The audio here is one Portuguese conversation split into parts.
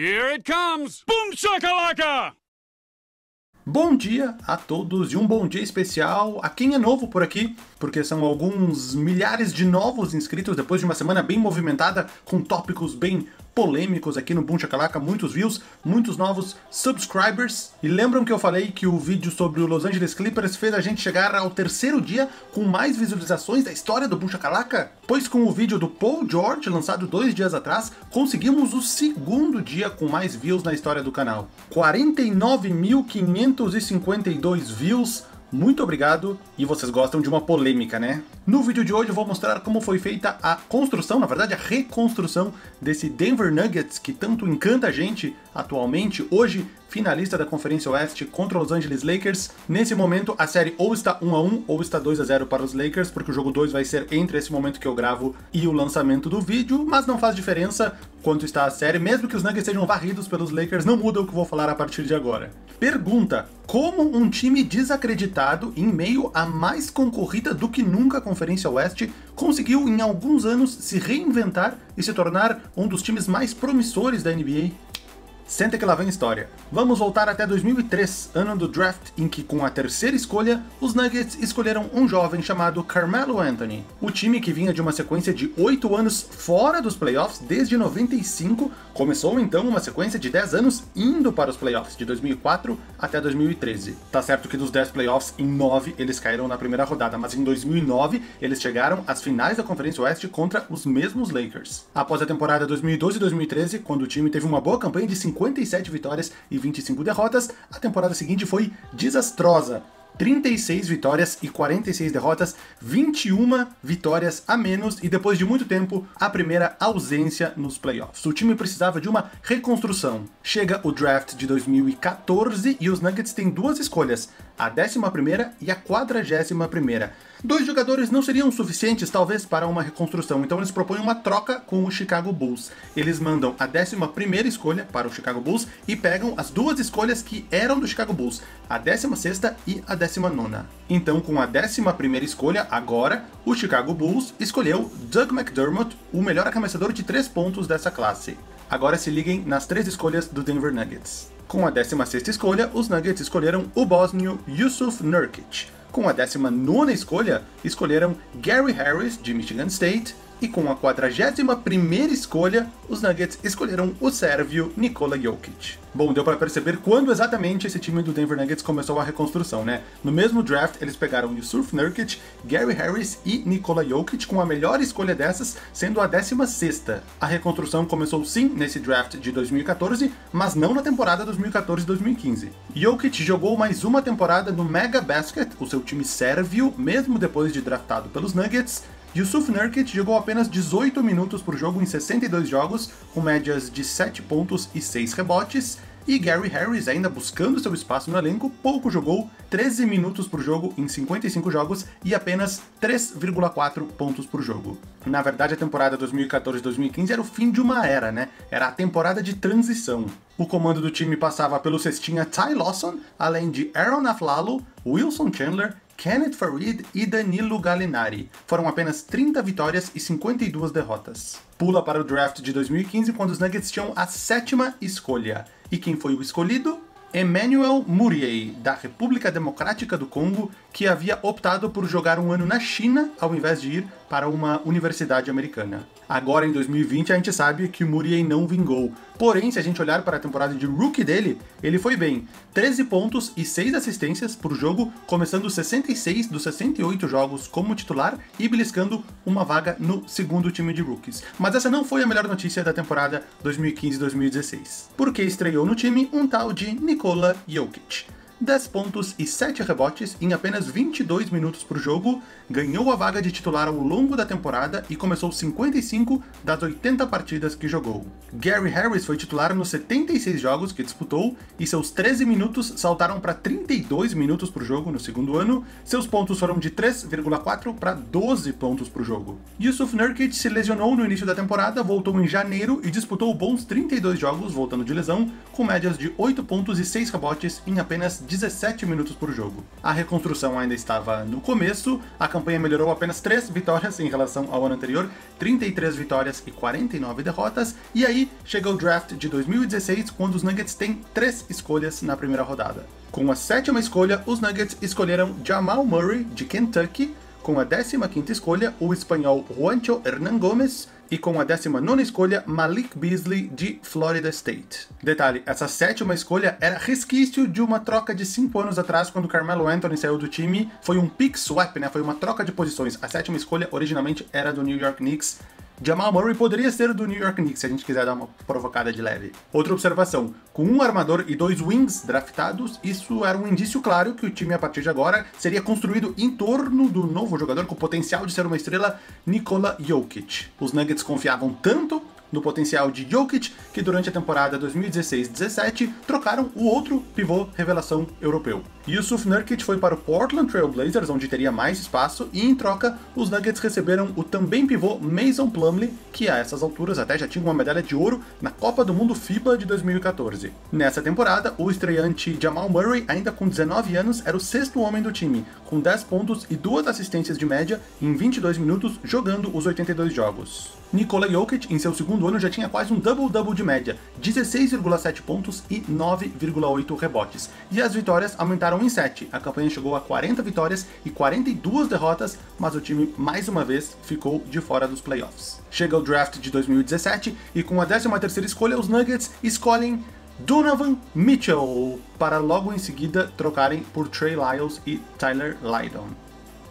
Here it comes! Boom shakalaka! Bom dia a todos e um bom dia especial a quem é novo por aqui, porque são alguns milhares de novos inscritos depois de uma semana bem movimentada, com tópicos bem polêmicos aqui no Boom Chacalaca, muitos views, muitos novos subscribers. E lembram que eu falei que o vídeo sobre o Los Angeles Clippers fez a gente chegar ao terceiro dia com mais visualizações da história do Boom Chacalaca? Pois com o vídeo do Paul George, lançado dois dias atrás, conseguimos o segundo dia com mais views na história do canal. 49.552 views, muito obrigado e vocês gostam de uma polêmica, né? No vídeo de hoje eu vou mostrar como foi feita a construção, na verdade a reconstrução desse Denver Nuggets que tanto encanta a gente atualmente. Hoje finalista da Conferência Oeste contra os Angeles Lakers. Nesse momento, a série ou está 1 a 1 ou está 2 a 0 para os Lakers, porque o jogo 2 vai ser entre esse momento que eu gravo e o lançamento do vídeo, mas não faz diferença quanto está a série, mesmo que os Nuggets sejam varridos pelos Lakers, não muda o que vou falar a partir de agora. Pergunta: como um time desacreditado em meio a mais concorrida do que nunca a Conferência Oeste conseguiu em alguns anos se reinventar e se tornar um dos times mais promissores da NBA? Senta que lá vem história. Vamos voltar até 2003, ano do draft em que, com a terceira escolha, os Nuggets escolheram um jovem chamado Carmelo Anthony. O time que vinha de uma sequência de 8 anos fora dos playoffs desde 95, começou então uma sequência de 10 anos indo para os playoffs, de 2004 até 2013. Tá certo que dos 10 playoffs, em 9 eles caíram na primeira rodada, mas em 2009 eles chegaram às finais da Conferência Oeste contra os mesmos Lakers. Após a temporada 2012 e 2013, quando o time teve uma boa campanha de 50 57 vitórias e 25 derrotas, a temporada seguinte foi desastrosa. 36 vitórias e 46 derrotas, 21 vitórias a menos e depois de muito tempo, a primeira ausência nos playoffs. O time precisava de uma reconstrução. Chega o draft de 2014 e os Nuggets têm duas escolhas, a 11ª e a 41ª. Dois jogadores não seriam suficientes, talvez, para uma reconstrução, então eles propõem uma troca com o Chicago Bulls. Eles mandam a 11 escolha para o Chicago Bulls e pegam as duas escolhas que eram do Chicago Bulls, a 16 e a 19. Então, com a 11 escolha, agora, o Chicago Bulls escolheu Doug McDermott, o melhor arremessador de três pontos dessa classe. Agora se liguem nas três escolhas do Denver Nuggets. Com a 16 escolha, os Nuggets escolheram o bósnio Yusuf Nurkic. Com a 19 escolha, escolheram Gary Harris, de Michigan State, e com a 41ª escolha, os Nuggets escolheram o sérvio Nikola Jokic. Bom, deu para perceber quando exatamente esse time do Denver Nuggets começou a reconstrução, né? No mesmo draft, eles pegaram Yusuf Nurkic, Gary Harris e Nikola Jokic, com a melhor escolha dessas sendo a 16ª. A reconstrução começou sim nesse draft de 2014, mas não na temporada 2014-2015. Jokic jogou mais uma temporada no Mega Basket, o seu time sérvio, mesmo depois de draftado pelos Nuggets, Yusuf Nurkic jogou apenas 18 minutos por jogo em 62 jogos, com médias de 7 pontos e 6 rebotes, e Gary Harris, ainda buscando seu espaço no elenco, pouco jogou, 13 minutos por jogo em 55 jogos e apenas 3,4 pontos por jogo. Na verdade, a temporada 2014-2015 era o fim de uma era, né? Era a temporada de transição. O comando do time passava pelo cestinha Ty Lawson, além de Aaron Aflalo, Wilson Chandler Kenneth Farid e Danilo Gallinari. Foram apenas 30 vitórias e 52 derrotas. Pula para o draft de 2015, quando os Nuggets tinham a sétima escolha. E quem foi o escolhido? Emmanuel Murier, da República Democrática do Congo, que havia optado por jogar um ano na China ao invés de ir para uma universidade americana. Agora em 2020 a gente sabe que o Muriel não vingou. Porém, se a gente olhar para a temporada de rookie dele, ele foi bem. 13 pontos e 6 assistências por jogo, começando 66 dos 68 jogos como titular e beliscando uma vaga no segundo time de rookies. Mas essa não foi a melhor notícia da temporada 2015-2016, porque estreou no time um tal de Nikola Jokic. 10 pontos e 7 rebotes em apenas 22 minutos por jogo, ganhou a vaga de titular ao longo da temporada e começou 55 das 80 partidas que jogou. Gary Harris foi titular nos 76 jogos que disputou e seus 13 minutos saltaram para 32 minutos por jogo no segundo ano, seus pontos foram de 3,4 para 12 pontos por jogo. Yusuf Nurkic se lesionou no início da temporada, voltou em janeiro e disputou bons 32 jogos voltando de lesão, com médias de 8 pontos e 6 rebotes em apenas 17 minutos por jogo. A reconstrução ainda estava no começo, a campanha melhorou apenas 3 vitórias em relação ao ano anterior, 33 vitórias e 49 derrotas, e aí chega o draft de 2016, quando os Nuggets têm 3 escolhas na primeira rodada. Com a sétima escolha, os Nuggets escolheram Jamal Murray, de Kentucky, com a 15ª escolha, o espanhol Juancho Hernán Gómez, e com a 19 escolha, Malik Beasley, de Florida State. Detalhe, essa sétima escolha era resquício de uma troca de 5 anos atrás, quando Carmelo Anthony saiu do time. Foi um pick swap, né? Foi uma troca de posições. A sétima escolha originalmente era do New York Knicks, Jamal Murray poderia ser do New York Knicks, se a gente quiser dar uma provocada de leve. Outra observação: com um armador e dois wings draftados, isso era um indício claro que o time a partir de agora seria construído em torno do novo jogador com potencial de ser uma estrela, Nikola Jokic. Os Nuggets confiavam tanto no potencial de Jokic, que durante a temporada 2016-17 trocaram o outro pivô revelação europeu. Yusuf Nurkic foi para o Portland Trail Blazers, onde teria mais espaço, e em troca, os Nuggets receberam o também pivô Mason Plumlee, que a essas alturas até já tinha uma medalha de ouro na Copa do Mundo FIBA de 2014. Nessa temporada, o estreante Jamal Murray, ainda com 19 anos, era o sexto homem do time, com 10 pontos e duas assistências de média em 22 minutos jogando os 82 jogos. Nikola Jokic, em seu segundo ano, já tinha quase um double-double de média, 16,7 pontos e 9,8 rebotes. E as vitórias aumentaram em 7. A campanha chegou a 40 vitórias e 42 derrotas, mas o time mais uma vez ficou de fora dos playoffs. Chega o draft de 2017 e com a 13ª escolha, os Nuggets escolhem Donovan Mitchell para logo em seguida trocarem por Trey Lyles e Tyler Lydon.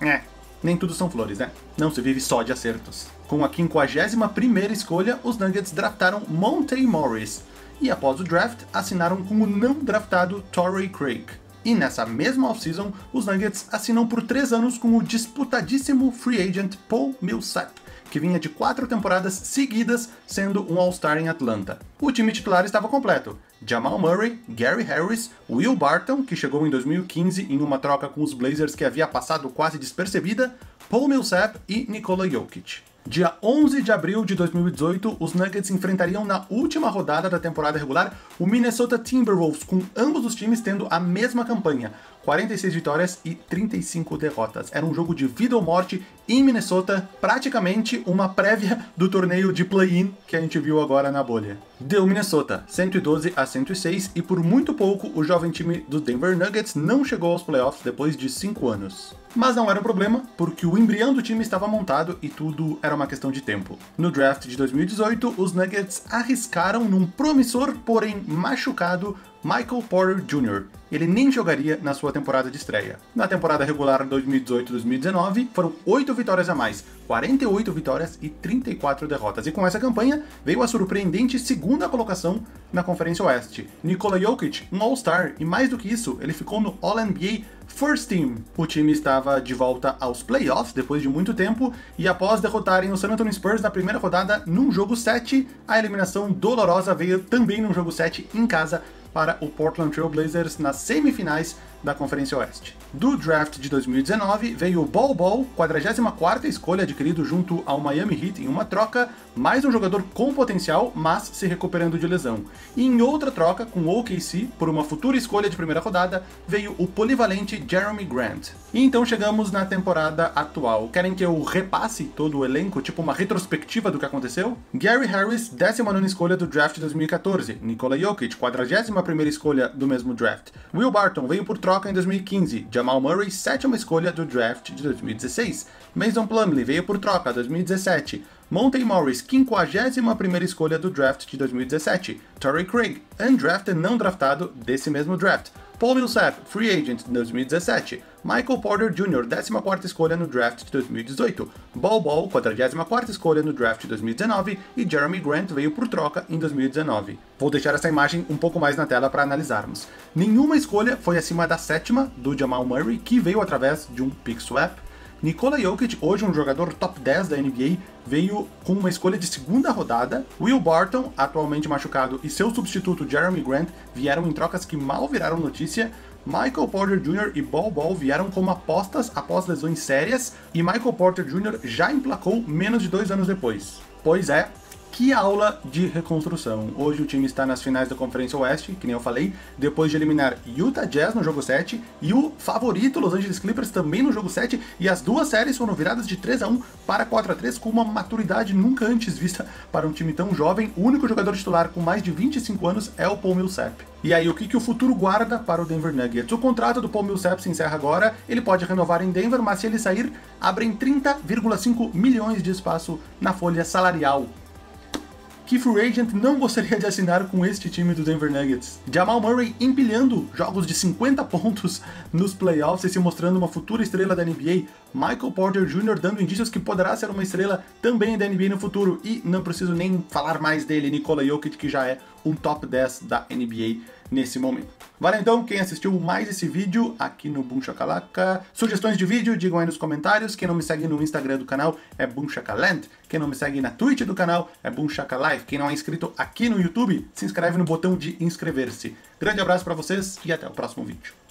É, nem tudo são flores, né? Não se vive só de acertos. Com a 51ª escolha, os Nuggets draftaram Monte Morris, e após o draft, assinaram com o não draftado Torrey Craig. E nessa mesma offseason, os Nuggets assinam por três anos com o disputadíssimo free agent Paul Millsap, que vinha de quatro temporadas seguidas sendo um All-Star em Atlanta. O time titular estava completo: Jamal Murray, Gary Harris, Will Barton, que chegou em 2015 em uma troca com os Blazers que havia passado quase despercebida, Paul Millsap e Nikola Jokic. Dia 11 de abril de 2018, os Nuggets enfrentariam na última rodada da temporada regular o Minnesota Timberwolves, com ambos os times tendo a mesma campanha, 46 vitórias e 35 derrotas. Era um jogo de vida ou morte em Minnesota, praticamente uma prévia do torneio de play-in que a gente viu agora na bolha. Deu Minnesota, 112 a 106, e por muito pouco o jovem time do Denver Nuggets não chegou aos playoffs depois de 5 anos. Mas não era um problema, porque o embrião do time estava montado e tudo era uma questão de tempo. No draft de 2018, os Nuggets arriscaram num promissor, porém machucado, Michael Porter Jr. Ele nem jogaria na sua temporada de estreia. Na temporada regular 2018-2019, foram 8 vitórias a mais, 48 vitórias e 34 derrotas. E com essa campanha, veio a surpreendente segunda colocação na Conferência Oeste. Nikola Jokic, um All-Star, e mais do que isso, ele ficou no All-NBA First Team. O time estava de volta aos playoffs depois de muito tempo, e após derrotarem o San Antonio Spurs na primeira rodada num jogo 7, a eliminação dolorosa veio também num jogo 7 em casa para o Portland Trail Blazers nas semifinais da Conferência Oeste. Do draft de 2019 veio o Ball Ball, 44ª escolha adquirido junto ao Miami Heat em uma troca, mais um jogador com potencial, mas se recuperando de lesão. E em outra troca, com o OKC, por uma futura escolha de primeira rodada, veio o polivalente Jeremy Grant. E então chegamos na temporada atual. Querem que eu repasse todo o elenco, tipo uma retrospectiva do que aconteceu? Gary Harris, 19ª escolha do draft de 2014. Nikola Jokic, 41ª escolha do mesmo draft. Will Barton veio por troca em 2015. Jamal Murray, sétima escolha do draft de 2016. Mason Plumlee veio por troca 2017. Monte Morris, 51ª escolha do draft de 2017. Torrey Craig, undrafted não draftado desse mesmo draft. Paul Millsap, free agent de 2017. Michael Porter Jr., 14ª escolha no draft de 2018. Ball Ball, 44ª escolha no draft de 2019. E Jeremy Grant veio por troca em 2019. Vou deixar essa imagem um pouco mais na tela para analisarmos. Nenhuma escolha foi acima da sétima, do Jamal Murray, que veio através de um pick swap. Nikola Jokic, hoje um jogador top 10 da NBA, veio com uma escolha de segunda rodada. Will Barton, atualmente machucado, e seu substituto Jeremy Grant vieram em trocas que mal viraram notícia. Michael Porter Jr. e Ball Ball vieram como apostas após lesões sérias, e Michael Porter Jr. já emplacou menos de dois anos depois. Pois é, Que aula de reconstrução. Hoje o time está nas finais da Conferência Oeste, que nem eu falei, depois de eliminar Utah Jazz no jogo 7 e o favorito Los Angeles Clippers também no jogo 7, e as duas séries foram viradas de 3 a 1 para 4 a 3 com uma maturidade nunca antes vista para um time tão jovem. O único jogador titular com mais de 25 anos é o Paul Millsap. E aí, o que, que o futuro guarda para o Denver Nuggets? O contrato do Paul Millsap se encerra agora, ele pode renovar em Denver, mas se ele sair, abrem 30,5 milhões de espaço na folha salarial que free agent não gostaria de assinar com este time do Denver Nuggets? Jamal Murray empilhando jogos de 50 pontos nos playoffs e se mostrando uma futura estrela da NBA. Michael Porter Jr. dando indícios que poderá ser uma estrela também da NBA no futuro. E não preciso nem falar mais dele, Nikola Jokic, que já é um top 10 da NBA nesse momento. Vale então, quem assistiu mais esse vídeo aqui no Boom Shakalaka. Sugestões de vídeo, digam aí nos comentários. Quem não me segue no Instagram do canal é Boom. Quem não me segue na Twitch do canal é Boom. Quem não é inscrito aqui no YouTube, se inscreve no botão de inscrever-se. Grande abraço para vocês e até o próximo vídeo.